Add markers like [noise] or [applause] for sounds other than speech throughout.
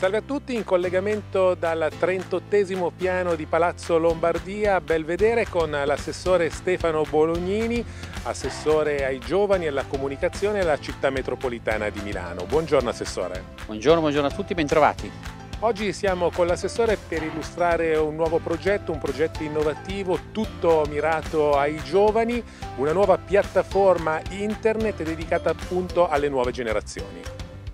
Salve a tutti, in collegamento dal 38 piano di Palazzo Lombardia Belvedere con l'assessore Stefano Bolognini, assessore ai giovani e alla comunicazione alla città metropolitana di Milano. Buongiorno assessore. Buongiorno, buongiorno a tutti, bentrovati. Oggi siamo con l'assessore per illustrare un nuovo progetto, un progetto innovativo tutto mirato ai giovani, una nuova piattaforma internet dedicata appunto alle nuove generazioni.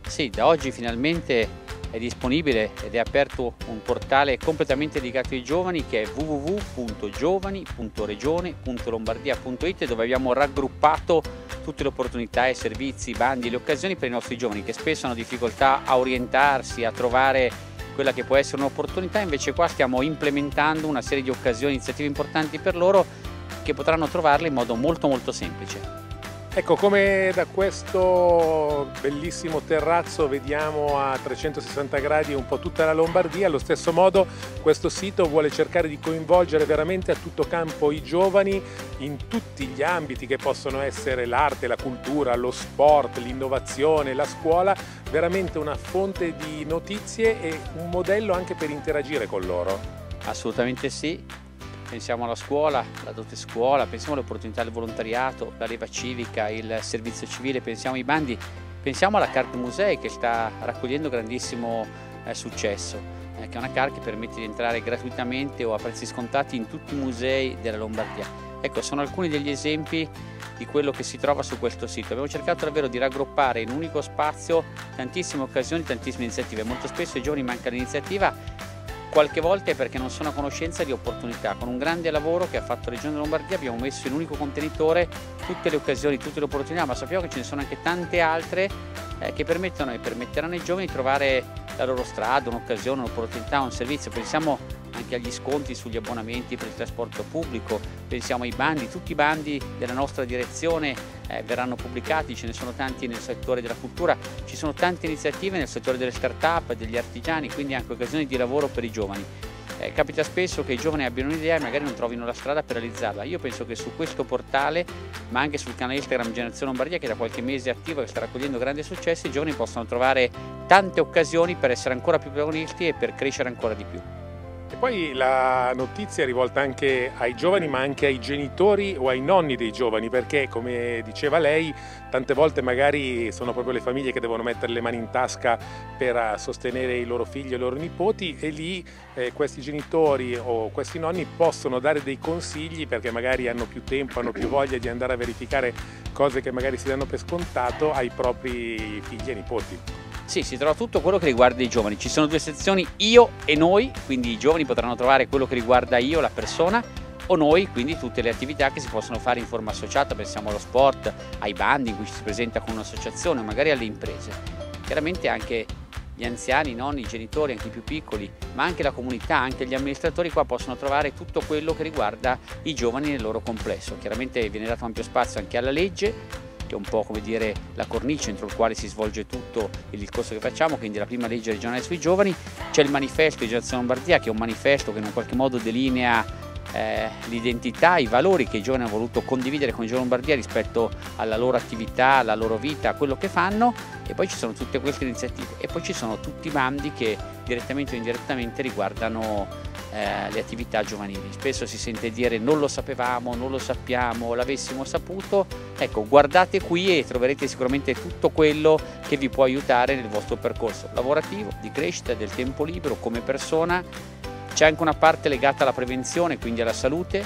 Sì, da oggi finalmente è disponibile ed è aperto un portale completamente dedicato ai giovani che è www.giovani.regione.lombardia.it dove abbiamo raggruppato tutte le opportunità, i servizi, i bandi, le occasioni per i nostri giovani che spesso hanno difficoltà a orientarsi, a trovare quella che può essere un'opportunità, invece qua stiamo implementando una serie di occasioni, iniziative importanti per loro che potranno trovarle in modo molto molto semplice. Ecco, come da questo bellissimo terrazzo vediamo a 360 gradi un po' tutta la Lombardia, allo stesso modo questo sito vuole cercare di coinvolgere veramente a tutto campo i giovani in tutti gli ambiti che possono essere l'arte, la cultura, lo sport, l'innovazione, la scuola, veramente una fonte di notizie e un modello anche per interagire con loro. Assolutamente sì, pensiamo alla scuola, la dote scuola, pensiamo alle opportunità del volontariato, la leva civica, il servizio civile, pensiamo ai bandi, pensiamo alla Carte Musei che sta raccogliendo grandissimo eh, successo, eh, che è una card che permette di entrare gratuitamente o a prezzi scontati in tutti i musei della Lombardia. Ecco, sono alcuni degli esempi di quello che si trova su questo sito. Abbiamo cercato davvero di raggruppare in un unico spazio tantissime occasioni, tantissime iniziative. Molto spesso ai giovani manca l'iniziativa qualche volta è perché non sono a conoscenza di opportunità. Con un grande lavoro che ha fatto Regione Lombardia abbiamo messo in un unico contenitore tutte le occasioni, tutte le opportunità, ma sappiamo che ce ne sono anche tante altre eh, che permettono e permetteranno ai giovani di trovare la loro strada, un'occasione, un'opportunità, un servizio. Pensiamo anche agli sconti sugli abbonamenti per il trasporto pubblico, pensiamo ai bandi, tutti i bandi della nostra direzione eh, verranno pubblicati, ce ne sono tanti nel settore della cultura, ci sono tante iniziative nel settore delle start-up, degli artigiani, quindi anche occasioni di lavoro per i giovani. Eh, capita spesso che i giovani abbiano un'idea e magari non trovino la strada per realizzarla. Io penso che su questo portale, ma anche sul canale Instagram Generazione Lombardia, che da qualche mese è attivo e sta raccogliendo grandi successi, i giovani possono trovare tante occasioni per essere ancora più protagonisti e per crescere ancora di più. E poi la notizia è rivolta anche ai giovani ma anche ai genitori o ai nonni dei giovani perché come diceva lei tante volte magari sono proprio le famiglie che devono mettere le mani in tasca per eh, sostenere i loro figli e i loro nipoti e lì eh, questi genitori o questi nonni possono dare dei consigli perché magari hanno più tempo, hanno più voglia di andare a verificare cose che magari si danno per scontato ai propri figli e nipoti. Sì, si trova tutto quello che riguarda i giovani. Ci sono due sezioni, io e noi, quindi i giovani potranno trovare quello che riguarda io, la persona, o noi, quindi tutte le attività che si possono fare in forma associata, pensiamo allo sport, ai bandi in cui ci si presenta con un'associazione, magari alle imprese. Chiaramente anche gli anziani, i nonni, i genitori, anche i più piccoli, ma anche la comunità, anche gli amministratori qua possono trovare tutto quello che riguarda i giovani nel loro complesso. Chiaramente viene dato ampio spazio anche alla legge, che è un po' come dire la cornice entro il quale si svolge tutto il discorso che facciamo, quindi la prima legge regionale sui giovani, c'è il manifesto di Generazione Lombardia che è un manifesto che in un qualche modo delinea eh, l'identità, i valori che i giovani hanno voluto condividere con i giovani Lombardia rispetto alla loro attività, alla loro vita, a quello che fanno. E poi ci sono tutte queste iniziative. E poi ci sono tutti i bandi che direttamente o indirettamente riguardano eh, le attività giovanili. Spesso si sente dire non lo sapevamo, non lo sappiamo, l'avessimo saputo. Ecco, guardate qui e troverete sicuramente tutto quello che vi può aiutare nel vostro percorso lavorativo, di crescita, del tempo libero, come persona. C'è anche una parte legata alla prevenzione, quindi alla salute,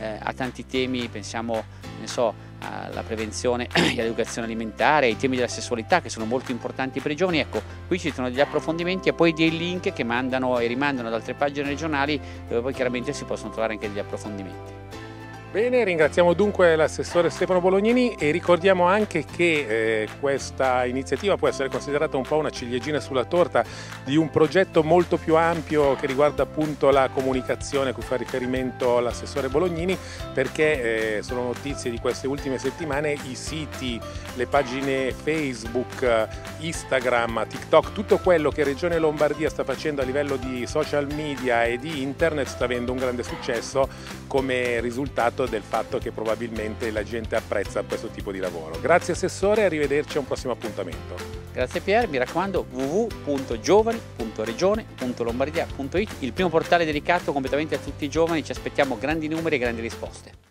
eh, a tanti temi, pensiamo, ne so, alla prevenzione [clears throat] e all'educazione alimentare, ai temi della sessualità che sono molto importanti per i giovani. Ecco, qui ci sono degli approfondimenti e poi dei link che mandano e rimandano ad altre pagine regionali dove poi chiaramente si possono trovare anche degli approfondimenti. Bene, ringraziamo dunque l'assessore Stefano Bolognini e ricordiamo anche che eh, questa iniziativa può essere considerata un po' una ciliegina sulla torta di un progetto molto più ampio che riguarda appunto la comunicazione a cui fa riferimento l'assessore Bolognini perché eh, sono notizie di queste ultime settimane i siti, le pagine Facebook, Instagram, TikTok, tutto quello che Regione Lombardia sta facendo a livello di social media e di internet sta avendo un grande successo come risultato dato del fatto che probabilmente la gente apprezza questo tipo di lavoro. Grazie Assessore arrivederci a un prossimo appuntamento. Grazie Pier, mi raccomando www.giovani.regione.lombardia.it, il primo portale dedicato completamente a tutti i giovani, ci aspettiamo grandi numeri e grandi risposte.